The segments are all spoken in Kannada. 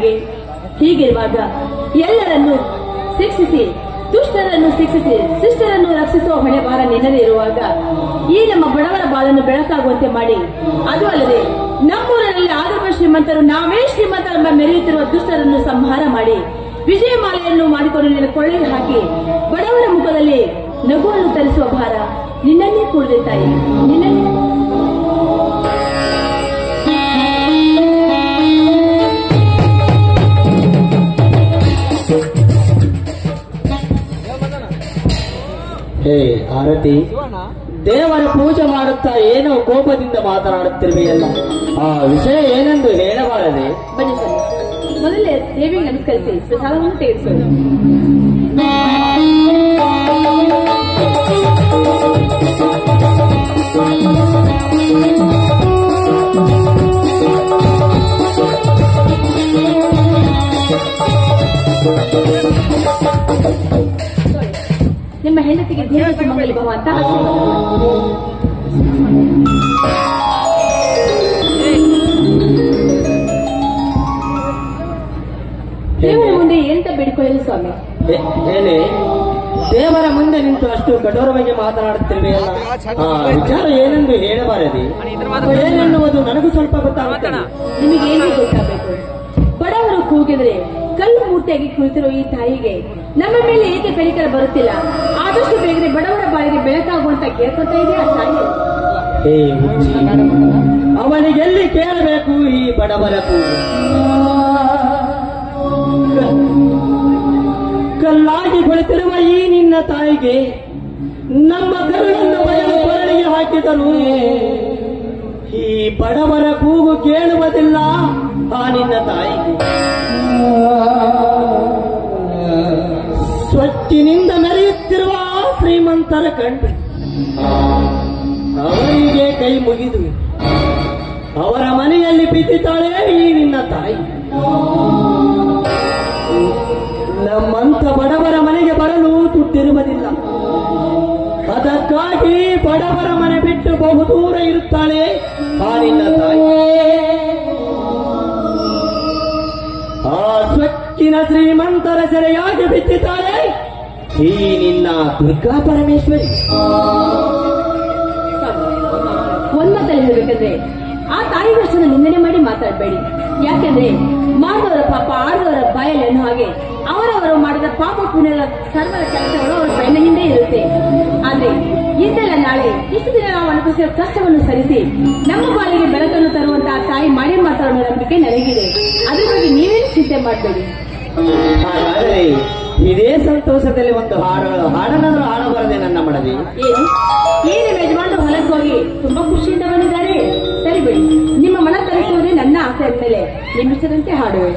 ನಮಗೆ ಹೀಗಿರುವಾಗ ಎಲ್ಲರನ್ನು ಶಿಕ್ಷಿಸಿ, ದುಷ್ಟರನ್ನು ಶಿಕ್ಷಿಸಿ, ಶಿಷ್ಟರನ್ನು ರಕ್ಷಿಸುವ ಹೊಣೆ ಭಾರ ನಿನ್ನದೇ ಇರುವಾಗ ಈ ನಮ್ಮ ಬಡವರ ಬಾಳನ್ನು ಬೆಳಕಾಗುವಂತೆ ಮಾಡಿ. ಅದು ಅಲ್ಲದೆ ನಮ್ಮೂರಲ್ಲಿ ಆರೋಪ ಶ್ರೀಮಂತರು, ನಾವೇ ಶ್ರೀಮಂತರೆಂಬ ಮೆರೆಯುತ್ತಿರುವ ದುಷ್ಟರನ್ನು ಸಂಹಾರ ಮಾಡಿ, ವಿಜಯಮಾಲೆಯನ್ನು ಮಾಡಿಕೊಂಡು ನಿನ್ನ ಕೊಳ್ಳೆಗೆ ಹಾಕಿ ಬಡವರ ಮುಖದಲ್ಲಿ ನಗುವನ್ನು ತರಿಸುವ ಭಾರ ನಿನ್ನನ್ನೇ ಕೂಡಿದೆ ತಾಯಿ. ನಿನ್ನನ್ನೇ ಹೇ ಆರತಿ ದೇವರ ಪೂಜೆ ಮಾಡುತ್ತಾ ಏನೋ ಕೋಪದಿಂದ ಮಾತನಾಡುತ್ತಿರುವೆಯಲ್ಲ ಆ ವಿಷಯ ಏನೆಂದು ಹೇಳಬಾರದೆ? ಬನ್ನಿ ಸರ್. ಮೊದಲೇ ದೇವಿಗೆ ನಮಸ್ಕರಿಸಿ, ಪ್ರಸಾದವನ್ನು ತೆಗೆದುಕೊಳ್ಳಿ. ಹೆಂಡತಿಗೆ ಸುಮಂಗಲಿ ಭವ ಅಂತ ದೇವರ ಮುಂದೆ ಎಂತ ಬಿಡ್ಕೊಳ್ಳಿ ಸ್ವಾಮಿ? ದೇವರ ಮುಂದೆ ನಿಂತು ಅಷ್ಟು ಕಠೋರವಾಗಿ ಮಾತನಾಡುತ್ತೇವೆ ವಿಚಾರ ಏನೆಂದು ಹೇಳಬಾರದಿ. ಏನೆನ್ನುವುದು ನನಗೂ ಸ್ವಲ್ಪ ಗೊತ್ತಾಗುತ್ತದೆ. ನಿಮಗೆ ಏನು ಗೊತ್ತಾಗಬೇಕು? ಬಡವರು ಕೂಗಿದ್ರೆ ಕಲ್ಲು ಮೂರ್ತಿಯಾಗಿ ಕುಳಿತಿರೋ ಈ ತಾಯಿಗೆ ನಮ್ಮ ಮೇಲೆ ಏಕೆ ಕಲಿಕರ ಬರುತ್ತಿಲ್ಲ? ಆದಷ್ಟು ಬೇಗನೆ ಬಡವರ ಬಾಯಿಗೆ ಬೆಳಕಾಗುವಂತ ಕೇಳ್ಕೊತಾ ಇದೆ ಅವನಿಗೆಲ್ಲಿ ಕೇಳಬೇಕು ಈ ಬಡವರ ಕಲ್ಲಾಗಿ ಕುಳಿತಿರುವ ಈ ನಿನ್ನ ತಾಯಿಗೆ ನಮ್ಮ ಕರುಳನ್ನು ಬಯಲು ಕೊರಳಿಗೆ ಹಾಕಿದರು ಈ ಬಡವರ ಕೂಗು ಕೇಳುವುದಿಲ್ಲ ಆ ನಿನ್ನ ತಾಯಿಗೆ. ಸ್ವಚ್ಛಿನಿಂದ ಶ್ರೀಮಂತರ ಕಂಡ್ರಿ. ಅವರಿಗೆ ಕೈ ಮುಗಿದು, ಅವರ ಮನೆಯಲ್ಲಿ ಬಿದ್ದಿದ್ದಾಳೆ ಈ ನಿನ್ನ ತಾಯಿ. ನಮ್ಮಂತ ಬಡವರ ಮನೆಗೆ ಬರಲು ತುಟ್ಟಿರುವುದಿಲ್ಲ ಅದಕ್ಕಾಗಿ ಬಡವರ ಮನೆ ಬಿಟ್ಟು ಬಹುದೂರ ಇರುತ್ತಾಳೆ ಆ ನಿನ್ನ ತಾಯಿ. ಆ ಸ್ವಚ್ಛಿನ ಶ್ರೀಮಂತರ ಸೆರೆಯಾಗಿ ಬಿದ್ದಿದ್ದಾಳೆ ಈ ನಿನ್ನ ದುರ್ಗಾ ಪರಮೇಶ್ವರಿ. ಒಂದೊಂದಲ್ಲಿ ಹೇಳ್ಬೇಕಂದ್ರೆ ಆ ತಾಯಿ ವರ್ಷನ ನಿಂದನೆ ಮಾಡಿ ಮಾತಾಡಬೇಡಿ. ಯಾಕಂದ್ರೆ ಮಾಡಿದವರ ಪಾಪ ಆಡುವವರ ಬಾಯಲ್ಲಿ ಅನ್ನೋ ಹಾಗೆ ಅವರವರು ಮಾಡಿದ ಪಾಪ ಪುಣ್ಯದ ಸರ್ವರ ಕೆಲಸಗಳು ಅವರ ಬೆನ್ನ ಹಿಂದೆ ಇರುತ್ತೆ. ಆದ್ರೆ ಇಂದೆಲ್ಲ ನಾಳೆ ಇಷ್ಟು ದಿನ ನಾವು ಅನುಭವಿಸಿದ ಕಷ್ಟವನ್ನು ಸರಿಸಿ ನಮ್ಮ ಬಾಳಿಗೆ ಬೆಳಕನ್ನು ತರುವಂತಹ ತಾಯಿ ಮಾಡಿ ಮಾತಾಡೋ ನಂಬಿಕೆ ನನಗಿದೆ. ಅದ್ರ ಬಗ್ಗೆ ನೀವೇನು ಚಿಂತೆ ಮಾಡಬೇಡಿ. ಇದೇ ಸಂತೋಷದಲ್ಲಿ ಒಂದು ಹಾಡು ಹಾಡನಾದ್ರೂ ಹಾಡಬಾರದೆ ನನ್ನ ಮಡದಿ. ಏನು? ಏನು ಯಜಮಾನರು ಹೊಲಕ್ಕೆ ಹೋಗಿ ತುಂಬಾ ಖುಷಿಯಿಂದ ಬಂದಿದ್ದಾರೆ? ಸರಿ ಬಿಡಿ. ನಿಮ್ಮ ಮನ ತರಿಸುವುದೇ ನನ್ನ ಆಸೆ ಅಂದಮೇಲೆ ನಿಮಿಷದಂತೆ ಹಾಡುವೆ.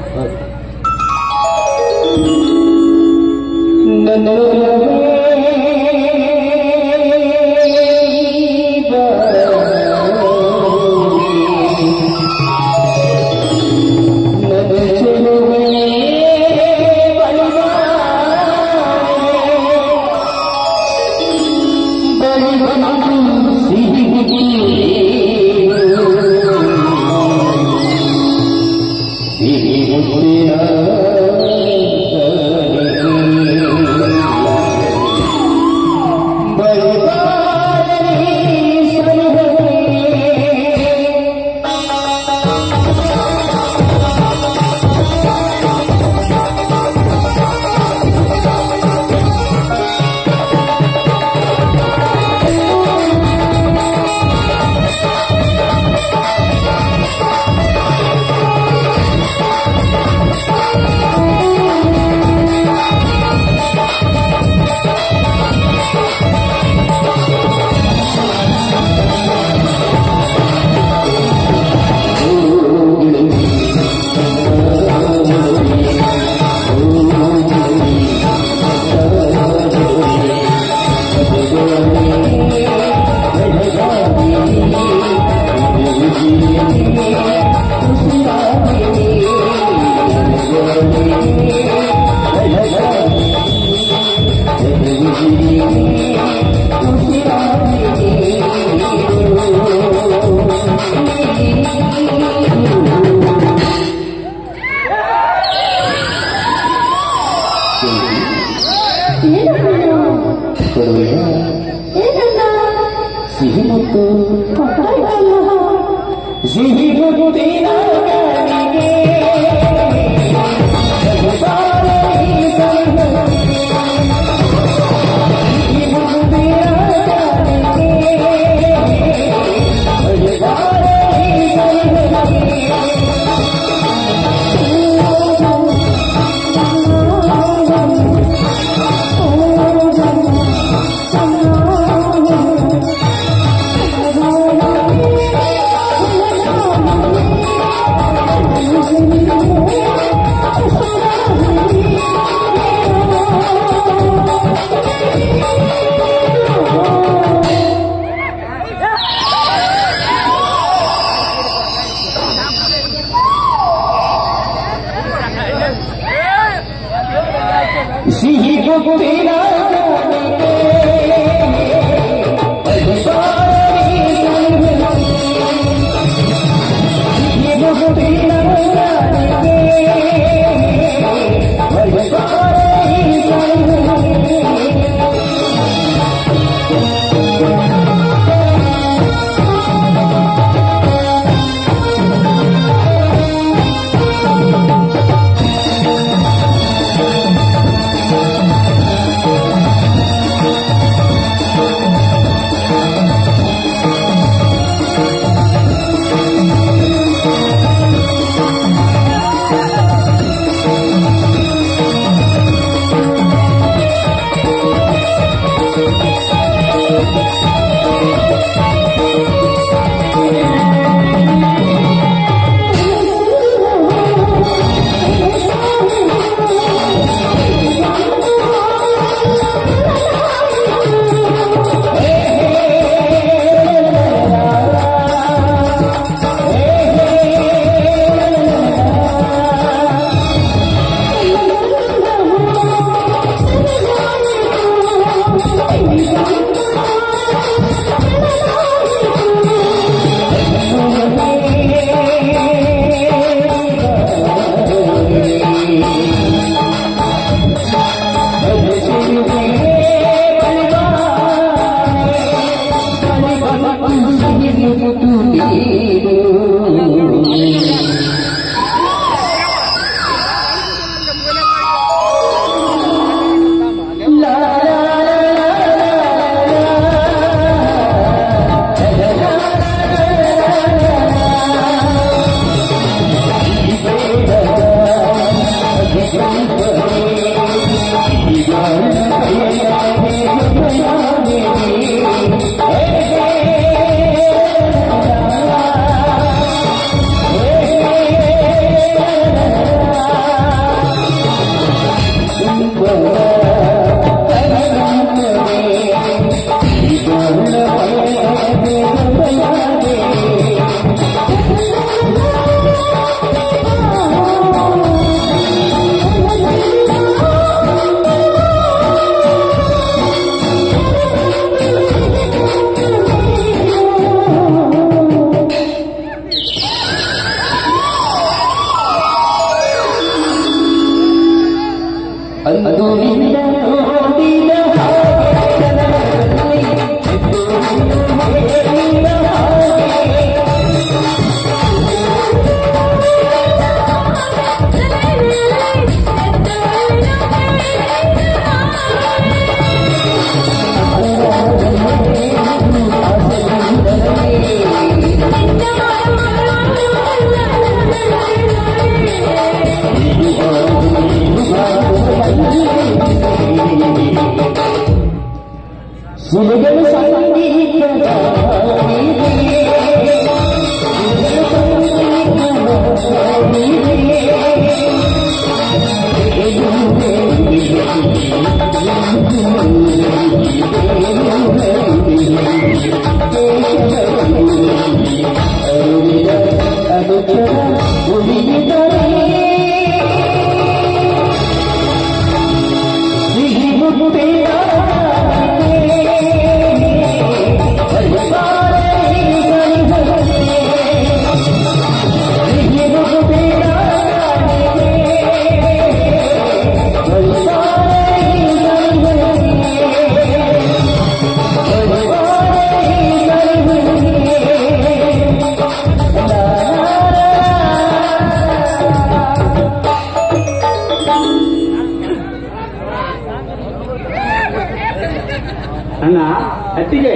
ಅತ್ತಿಗೆ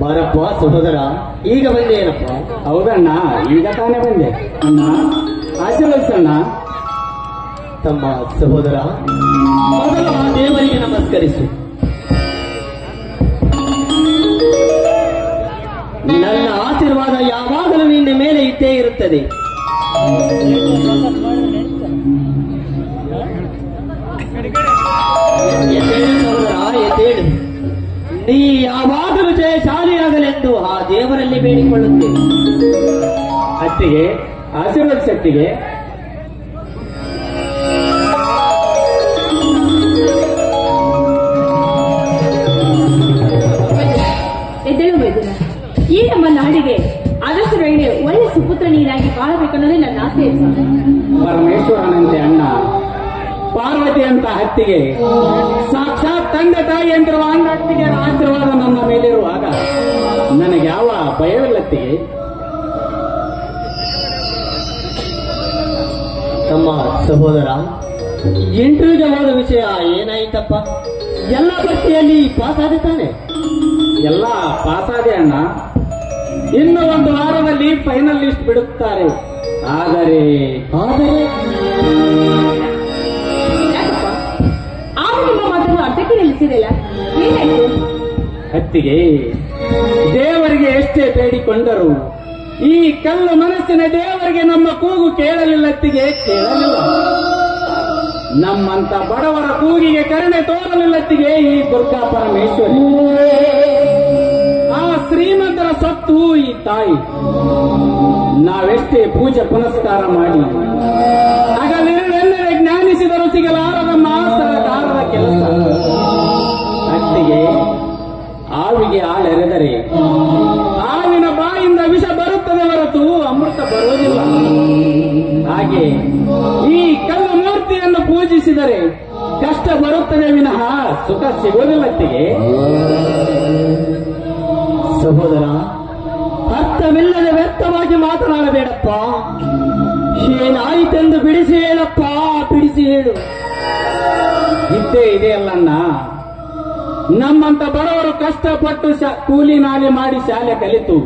ಬಾರಪ್ಪ ಸಹೋದರ, ಈಗ ಬಂದೆ ಏನಪ್ಪ? ಹೌದಣ್ಣ, ಈಗ ತಾನೇ ಬಂದೆ. ಅಣ್ಣ, ಆಶೀರ್ವದಿಸಣ್ಣ. ತಮ್ಮ ಸಹೋದರ ದೇವರಿಗೆ ನಮಸ್ಕರಿಸು. ನನ್ನ ಆಶೀರ್ವಾದ ಯಾವಾಗಲೂ ನಿನ್ನ ಮೇಲೆ ಇದ್ದೇ ಇರುತ್ತದೆ. ಸಹೋದರ, ಎದ್ದೇಳು. ನೀ ಯಾವಾಗಲೂ ಜಯಶಾಲಿಯಾಗಲೆಂದು ಆ ದೇವರಲ್ಲಿ ಬೇಡಿಕೊಳ್ಳುತ್ತೇನೆ. ಅತ್ತಿಗೆ ಆಶೀರ್ವದಿಸತ್ತಿಗೆ ಈ ನಮ್ಮ ನಾಡಿಗೆ ಆದಷ್ಟು ಬೇಗನೆ ಒಳ್ಳೆ ಸುಪುತ್ರ ನೀರಾಗಿ ಬಾಳಬೇಕನ್ನೋದೇ ನನ್ನ ಆಸೆ. ಪರಮೇಶ್ವರನಂತೆ ಅಣ್ಣ ಪಾರ್ವತಿ ಅಂತ ಹತ್ತಿಗೆ ಸಾಕ್ಷಾತ್ ತಂದೆ ತಾಯಿ ಅಂತಿರುವ ಹತ್ತಿಗೆ ಆಶೀರ್ವಾದ ನನ್ನ ಮೇಲಿರುವಾಗ ನನಗೆ ಯಾವ ಭಯವಿಲ್ಲತ್ತಿಗೆ ತಮ್ಮ ಸಹೋದರ ಇಂಟರ್ವ್ಯೂಗೆ ಹೋದ ವಿಷಯ ಏನಾಯ್ತಪ್ಪ? ಎಲ್ಲ ಪಟ್ಟಿಯಲ್ಲಿ ಪಾಸ್ ಆದ ತಾನೆ ಎಲ್ಲ ಆದೆ ಅಣ್ಣ. ಇನ್ನು ಒಂದು ವಾರದಲ್ಲಿ ಫೈನಲ್ ಲಿಸ್ಟ್ ಬಿಡುತ್ತಾರೆ. ಆದರೆ ಆದರೆ ಹತ್ತಿಗೆ ದೇವರಿಗೆ ಎಷ್ಟೇ ಬೇಡಿಕೊಂಡರು, ಈ ಕಲ್ಲು ಮನಸ್ಸಿನ ದೇವರಿಗೆ ನಮ್ಮ ಕೂಗು ಕೇಳಲಿಲ್ಲತ್ತಿಗೆ ಕೇಳಲಿಲ್ಲ. ನಮ್ಮಂತ ಬಡವರ ಕೂಗಿಗೆ ಕರುಣೆ ತೋರಲಿಲ್ಲತ್ತಿಗೆ ಈ ದುರ್ಗಾ ಪರಮೇಶ್ವರಿ. ಆ ಶ್ರೀಮಂತರ ಸತ್ತು ಈ ತಾಯಿ. ನಾವೆಷ್ಟೇ ಪೂಜೆ ಪುನಸ್ಕಾರ ಮಾಡಿ, ಹಗಲಿರುಳೆಲ್ಲರೆ ಜ್ಞಾನಿಸಿದರೂ ಸಿಗಲಾರದ ಮಾಸರಗಾರರ ಕೆಲಸ. ಅತ್ತಿಗೆ ಆವಿಗೆ ಆಳೆರೆದರೆ ಆವಿನ ಬಾಯಿಂದ ವಿಷ ಬರುತ್ತದೆ ಹೊರತು ಅಮೃತ ಬರುವುದಿಲ್ಲ. ಹಾಗೆ ಈ ಕಲ್ಲು ಮೂರ್ತಿಯನ್ನು ಪೂಜಿಸಿದರೆ ಕಷ್ಟ ಬರುತ್ತದೆ ವಿನಃ ಸುಖ ಸಿಗೋದಿಲ್ಲತ್ತಿಗೆ ಸಹೋದರ ಅರ್ಥ ಅರ್ಥವಿಲ್ಲದೆ ವ್ಯರ್ಥವಾಗಿ ಮಾತನಾಡಬೇಡಪ್ಪ. ಏನಾಯಿತೆಂದು ಬಿಡಿಸಿ ಹೇಳಪ್ಪ, ಬಿಡಿಸಿ ಹೇಳು. ಇದ್ದೇ ಇದೆಯಲ್ಲಣ್ಣ ನಮ್ಮಂತ ಬಡವರು ಕಷ್ಟಪಟ್ಟು ಕೂಲಿ ನಾಲಿ ಮಾಡಿ ಶಾಲೆ ಕಲಿತು.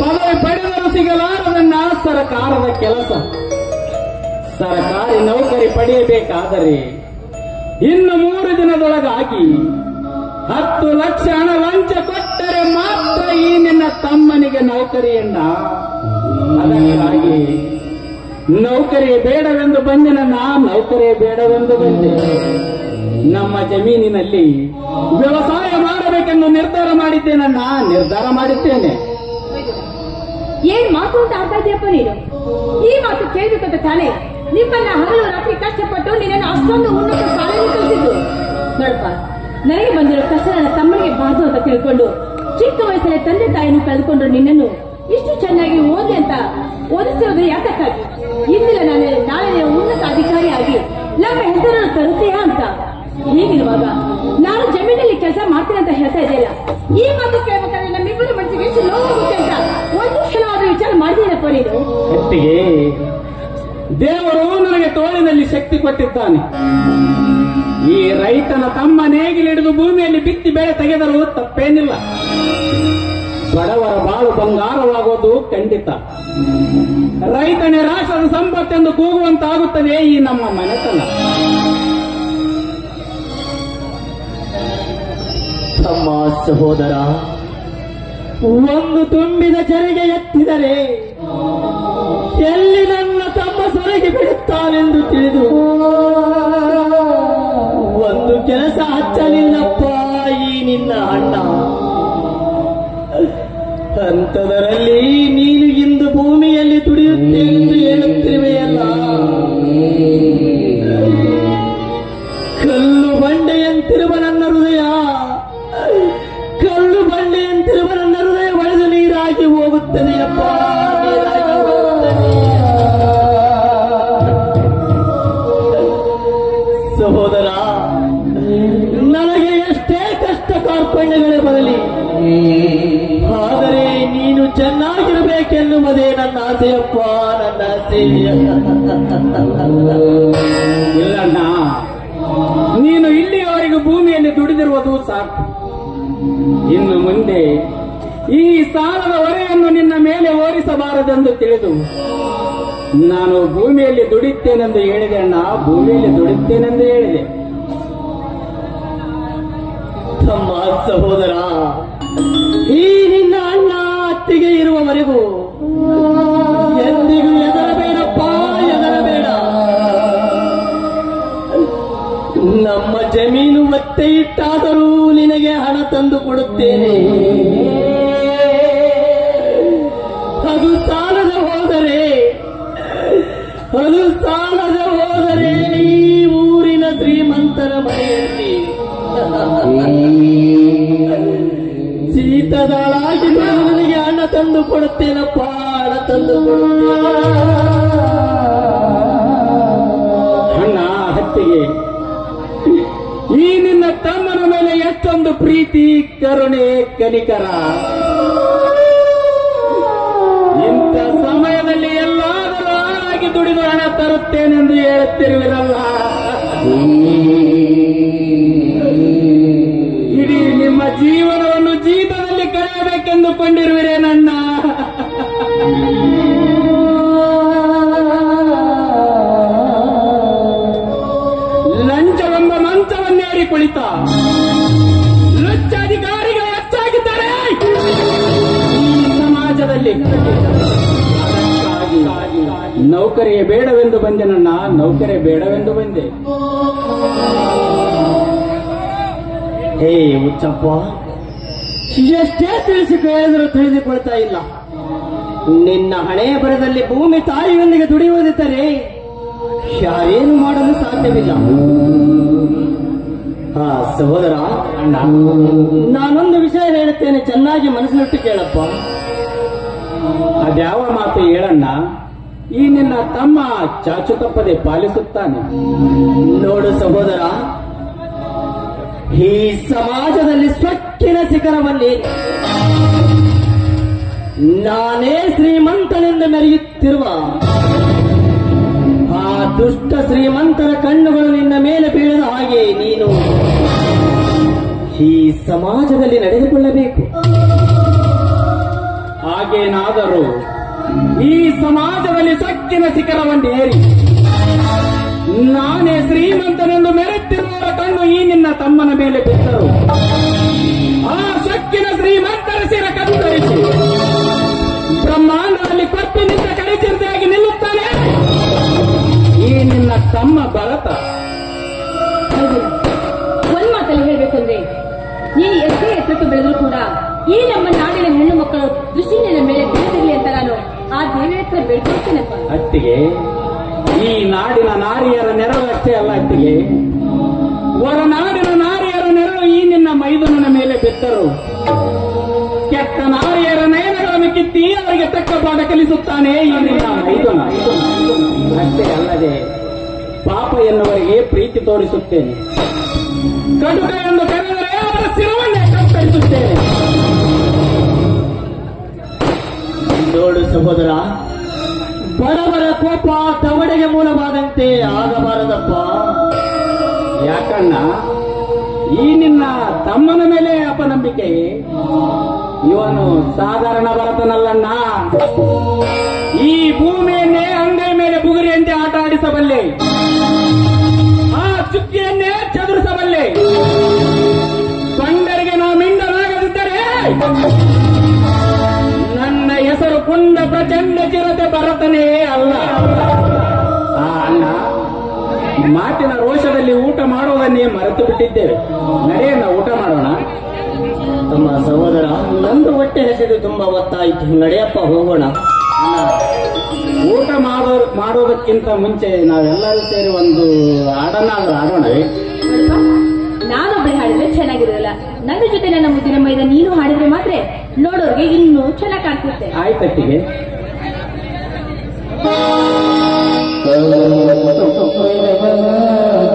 ಪದವಿ ಪಡೆದರು ಸಿಗಲಾರದನ್ನ ಸರಕಾರದ ಕೆಲಸ. ಸರಕಾರಿ ನೌಕರಿ ಪಡೆಯಬೇಕಾದರೆ ಇನ್ನು ಮೂರು ದಿನದೊಳಗಾಗಿ ಹತ್ತು ಲಕ್ಷ ಹಣ ಲಂಚ ಕೊಟ್ಟರೆ ಮಾತ್ರ ಈ ನಿನ್ನ ತಮ್ಮನಿಗೆ ನೌಕರಿಯನ್ನ ಅದಕ್ಕಾಗಿ ನೌಕರಿ ಬೇಡವೆಂದು ಬಂದಿನ ನಾ ನೌಕರಿ ಬೇಡವೆಂದು ಬಂದೆ. ನಮ್ಮ ಜಮೀನಿನಲ್ಲಿ ವ್ಯವಸಾಯ ಮಾಡಬೇಕೆಂದು ನಿರ್ಧಾರ ಮಾಡಿದ್ದೇನನ್ನ ನಿರ್ಧಾರ ಮಾಡಿದ್ದೇನೆ. ಏನ್ ಮಾತು ಅಂತ ಆಗ್ತಾ ಇದೆಯಪ್ಪ ನೀನು? ಈ ಮಾತು ಕೇಳ್ಬೇಕಂತ ತಾನೆ. ನಿಮ್ಮನ್ನ ಹಗಲು ರಾತ್ರಿ ಕಷ್ಟಪಟ್ಟು ನಿನ್ನನ್ನು ಅಷ್ಟೊಂದು ಉನ್ನತ ಶಾಲೆಗೆ ಕಲಿಸಿದ್ದು ನೋಡಪ್ಪ, ನನಗೆ ಬಂದಿರೋ ಕಷ್ಟ ನನ್ನ ತಮ್ಮನಿಗೆ ಅಂತ ತಿಳ್ಕೊಂಡು, ಚಿಕ್ಕ ವಯಸ್ಸಲ್ಲಿ ತಂದೆ ತಾಯಿಯನ್ನು ಕಳೆದುಕೊಂಡು ನಿನ್ನನ್ನು ಇಷ್ಟು ಚೆನ್ನಾಗಿ ಓದಿ ಅಂತ ಓದಿಸಿರೋದು ಯಾತಕ್ಕಾಗಿ? ಇಂದಿಲ್ಲ ನಾನು ನಾಳೆ ಉನ್ನತ ಅಧಿಕಾರಿಯಾಗಿ ನಮ್ಮ ಹೆಸರನ್ನು ತರುತ್ತೀಯಾ ಅಂತ? ಹೀಗಿರುವಾಗ ನಾನು ಮಾಡ್ತೀನಿ ಅಂತ ಹೇಳ್ತಾ ಇದೆಯಲ್ಲ ಈ ಮಾತು ಕೇಳ್ಬೇಕಾದ್ರೆ ನಮ್ಮಿಬ್ಬರ ಮನಸ್ಸಿಗೆ ಅಂತ ಒಂದು ಸಲ ವಿಚಾರ ಮಾಡಿದ್ದೀನಪ್ಪ ನೀನು ದೇವರು ನನಗೆ ತೋಳಿನಲ್ಲಿ ಶಕ್ತಿ ಕೊಟ್ಟಿದ್ದಾನೆ. ಈ ರೈತನ ತಮ್ಮ ನೇಗಿಲಿಡಿದು ಭೂಮಿಯಲ್ಲಿ ಬಿತ್ತಿ ಬೆಳೆ ತೆಗೆದರೂ ತಪ್ಪೇನಿಲ್ಲ. ಬಡವರ ಬಾಳು ಬಂಗಾರವಾಗೋದು ಖಂಡಿತ. ರೈತನೇ ರಾಷ್ಟ್ರದ ಸಂಪತ್ತೆಂದು ಕೂಗುವಂತಾಗುತ್ತದೆ ಈ ನಮ್ಮ ಮನೆತನ. ತಮ್ಮ ಸಹೋದರ, ಒಂದು ತುಂಬಿದ ಜರಿಗೆ ಎತ್ತಿದರೆ ಎಲ್ಲಿ ನನ್ನ ತಮ್ಮ ಸೊರಗಿ ಬಿಡುತ್ತಾನೆಂದು ತಿಳಿದು ಒಂದು ಕೆಲಸ ಹಚ್ಚಲಿಲ್ಲಪ್ಪ ಈ ನಿನ್ನ ಅಣ್ಣ. ಅಂಥದರಲ್ಲಿ ದುಡಿತೇನೆಂದು ಹೇಳಿದೆ ಅಣ್ಣ, ಭೂಮಿಯಲ್ಲಿ ದುಡಿಯುತ್ತೇನೆಂದು ಹೇಳಿದೆ. ತಮ್ಮ ಸಹೋದರ, ಈ ನಿನ್ನ ಅಣ್ಣ ಅತ್ತಿಗೆ ಇರುವವರೆಗೂ ಎಂದಿಗೂ ಎದರಬೇಡಪ್ಪ ಎದರಬೇಡ ನಮ್ಮ ಜಮೀನು ಮತ್ತೆ ಇಟ್ಟಾದರೂ ನಿನಗೆ ಹಣ ತಂದು ಕೊಡುತ್ತೇನೆ. ನಾನು ನನಗೆ ಅಣ್ಣ ತಂದು ಕೊಡುತ್ತೇನಪ್ಪ ಹಣ ತಂದು ಅಣ್ಣ, ಹತ್ತಿಗೆ. ಈ ನಿನ್ನ ತಮ್ಮನ ಮೇಲೆ ಎಷ್ಟೊಂದು ಪ್ರೀತಿ, ಕರುಣೆ, ಕನಿಕರ. ಇಂಥ ಸಮಯದಲ್ಲಿ ಎಲ್ಲಾದರೂ ಆಗಿ ದುಡಿದು ಹಣ ತರುತ್ತೇನೆಂದು ಹೇಳುತ್ತಿರುವಿರಲ್ಲ. ನೌಕರಿಯೇ ಬೇಡವೆಂದು ಬಂದೆ ನನ್ನ ನೌಕರಿ ಬೇಡವೆಂದು ಬಂದೆ. ಹೇ ಹುಚ್ಚಪ್ಪ, ಎಷ್ಟೇ ತಿಳಿಸಿ ಕೇಳಿದ್ರು ತಿಳಿದುಕೊಳ್ತಾ ಇಲ್ಲ. ನಿನ್ನ ಹಣೆಯ ಬರದಲ್ಲಿ ಭೂಮಿ ತಾಯಿಯೊಂದಿಗೆ ದುಡಿಯುವುದಿದ್ದರೆ ಯಾರೇನು ಮಾಡಲು ಸಾಧ್ಯವಿಲ್ಲ. ಹಾ ಸಹೋದರ, ಅಣ್ಣ, ನಾನೊಂದು ವಿಷಯ ಹೇಳುತ್ತೇನೆ, ಚೆನ್ನಾಗಿ ಮನಸ್ಸಿನಟ್ಟು ಕೇಳಪ್ಪ. ಅದ್ಯಾವ ಮಾತು ಹೇಳಣ್ಣ? ಈ ನಿನ್ನ ತಮ್ಮ ಚಾಚು ತಪ್ಪದೆ ಪಾಲಿಸುತ್ತಾನೆ. ನೋಡು ಸಹೋದರ, ಈ ಸಮಾಜದಲ್ಲಿ ಸ್ವಚ್ಛಿನ ಶಿಖರವಲ್ಲಿ ನಾನೇ ಶ್ರೀಮಂತನೆಂದು ಮೆರೆಯುತ್ತಿರುವ ಆ ದುಷ್ಟ ಶ್ರೀಮಂತರ ಕಣ್ಣುಗಳು ನಿನ್ನ ಮೇಲೆ ಬೀಳದ ಹಾಗೆ ನೀನು ಈ ಸಮಾಜದಲ್ಲಿ ನಡೆದುಕೊಳ್ಳಬೇಕು. ಹಾಗೇನಾದರೂ ಈ ಸಮಾಜದಲ್ಲಿ ಸಕ್ಕಿನ ಶಿಖರವನ್ನು ಏರಿ ನಾನೇ ಶ್ರೀಮಂತನೆಂದು ಮೆರೆತಿರುವವರ ಕಣ್ಣು ಈ ನಿನ್ನ ತಮ್ಮನ ಮೇಲೆ ಬಿದ್ದರು ಆ ಸಕ್ಕಿನ ಶ್ರೀಮಂತರ ಸಿರ ಕತ್ತರಿಸಿ. ಬ್ರಹ್ಮಾಂಡದಲ್ಲಿ ಕೊಪ್ಪಿನಿಂದ ಕಡಿಚಿರದಾಗಿ ನಿಲ್ಲುತ್ತಾನೆ. ಈ ನಿನ್ನ ತಮ್ಮ ಭರತ. ಒಂದ್ ಮಾತಲ್ಲಿ ಹೇಳ್ಬೇಕಂದ್ರೆ, ನೀನು ಎಷ್ಟೇ ಕೂಡ ಈ ನಮ್ಮ ನಾಡಿನ ಹೆಣ್ಣು ಮಕ್ಕಳು ದೃಷ್ಟಿ ಮೇಲೆ ಆ ಈ ನಾಡಿನ ನಾರಿಯರ ನೆರವು ಅಷ್ಟೇ ಅಲ್ಲ ಅತ್ತಿಗೆ. ಹೊರನಾಡಿನ ನಾರಿಯರ ನೆರವು ಈ ನಿನ್ನ ಮೈದುನನ ಮೇಲೆ ಬಿದ್ದರು, ಕೆಟ್ಟ ನಾರಿಯರ ನಯನಗಳನ್ನು ಕಿತ್ತಿ ಅವರಿಗೆ ತಕ್ಕ ಪಾಠ ಕಲಿಸುತ್ತಾನೆ ಈ ನಿನ್ನ ಮೈದುನ. ಅಷ್ಟೇ ಅಲ್ಲದೆ ಪಾಪ ಎನ್ನುವರಿಗೆ ಪ್ರೀತಿ ತೋರಿಸುತ್ತೇನೆ. ಕಡುಕ ಎಂದು ಕರೆದರೆ ಅವರ ಸಿರವನ್ನೇ ಕತ್ತರಿಸುತ್ತೇನೆ. ನೋಡು ಸಹೋದರ, ಬಡವರ ಕೋಪ ತವಡೆಗೆ ಮೂಲವಾದಂತೆ ಆಗಬಾರದಪ್ಪ. ಯಾಕಣ್ಣ, ಈ ನಿನ್ನ ತಮ್ಮನ ಮೇಲೆ ಅಪನಂಬಿಕೆ. ಇವನು ಸಾಧಾರಣ ಭರತನಲ್ಲಣ್ಣ. ಈ ಭೂಮಿಯನ್ನೇ ಅಂಗೈ ಮೇಲೆ ಬುಗುರಿಯಂತೆ ಆಟ ಆಡಿಸಬಲ್ಲೆ. ಪುಂಡ ಪ್ರಚಂಡ ಚಿರತೆ ಭರತನೇ ಅಲ್ಲ. ಆ ಅಣ್ಣ ಮಾತಿನ ರೋಷದಲ್ಲಿ ಊಟ ಮಾಡೋದನ್ನೇ ಮರೆತು ಬಿಟ್ಟಿದ್ದೇವೆ. ನಡೆಯನ್ನ ಊಟ ಮಾಡೋಣ. ತಮ್ಮ ಸಹೋದರ ನಂದು ಹೊಟ್ಟೆ ಹೆಸರು ತುಂಬಾ ಒತ್ತಾಯಿತು ನಡೆಯಪ್ಪ ಹೋಗೋಣ. ಊಟ ಮಾಡೋ ಮಾಡೋದಕ್ಕಿಂತ ಮುಂಚೆ ನಾವೆಲ್ಲರೂ ಸೇರಿ ಒಂದು ಹಾಡನ್ನಾದ್ರೂ ಆಡೋಣ. ನಾನೊಬ್ಬರೇ ಹಾಡಿದ್ರೆ ಚೆನ್ನಾಗಿರೋಲ್ಲ ನನ್ನ ಜೊತೆ ನನ್ನ ಮುದ್ದಿನ ಮೈದ ನೀನು ಹಾಡಿದ್ರೆ ಮಾತ್ರ ನೋಡೋರ್ಗೆ ಇನ್ನೂ ಚೆನ್ನಾಗಿ ಕಾಣಿಸುತ್ತೆ. ಆಯ್ತಟ್ಟಿಗೆ. ទៅទៅទៅទៅ